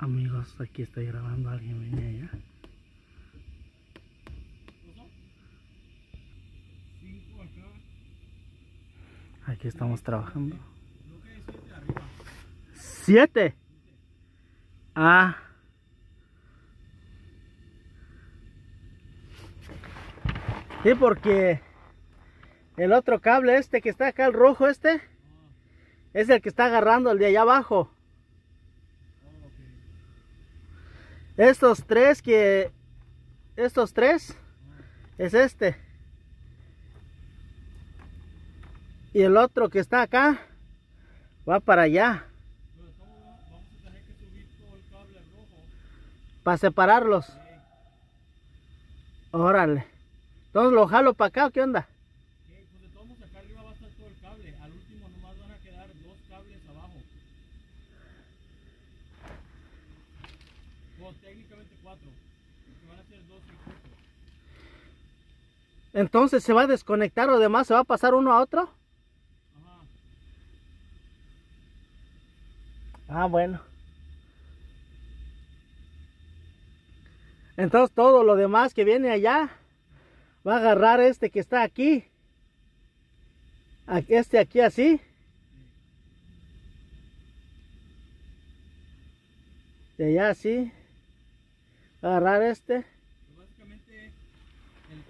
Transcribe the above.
Amigos, aquí estoy grabando, alguien viene allá. Aquí estamos trabajando. ¿Siete? Ah. Sí, porque el otro cable este que está acá, el rojo este, es el que está agarrando el de allá abajo. Estos tres que... Estos tres es este. Y el otro que está acá va para allá. Para separarlos. Órale. Entonces lo jalo para acá, ¿o ¿qué onda? Ok, pues de todos modos acá arriba va a estar todo el cable. Al último nomás van a quedar dos cables abajo. O técnicamente cuatro. Porque van a ser dos. Entonces se va a desconectar o demás, se va a pasar uno a otro. Ajá. Ah, bueno. Entonces todo lo demás que viene allá va a agarrar este que está aquí. Este aquí así. De allá así agarrar este. Básicamente el